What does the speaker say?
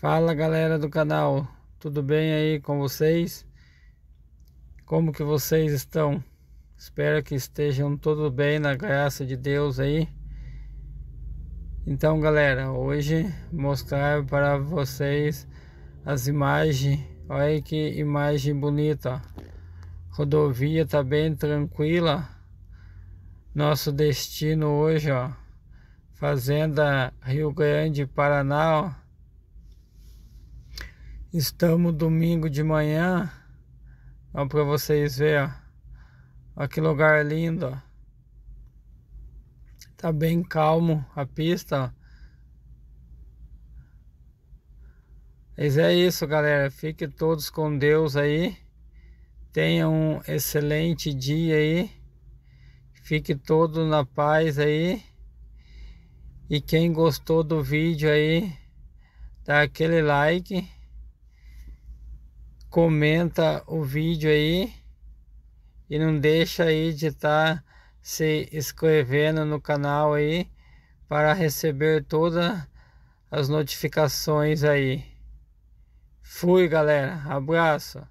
Fala galera do canal, tudo bem aí com vocês? Como que vocês estão? Espero que estejam tudo bem na graça de Deus aí. Então galera, hoje mostrar para vocês as imagens. Olha que imagem bonita. Rodovia tá bem tranquila. Nosso destino hoje, ó. Fazenda Rio Grande, Paraná, ó Estamos domingo de manhã. Ó, para vocês verem, ó. Olha que lugar lindo, ó. Tá bem calmo a pista, ó. Mas é isso, galera. Fiquem todos com Deus aí. Tenham um excelente dia aí. Fique todo na paz aí. E quem gostou do vídeo aí, dá aquele like comenta o vídeo aí e não deixa aí de estar tá se inscrevendo no canal aí para receber todas as notificações aí. Fui galera, abraço.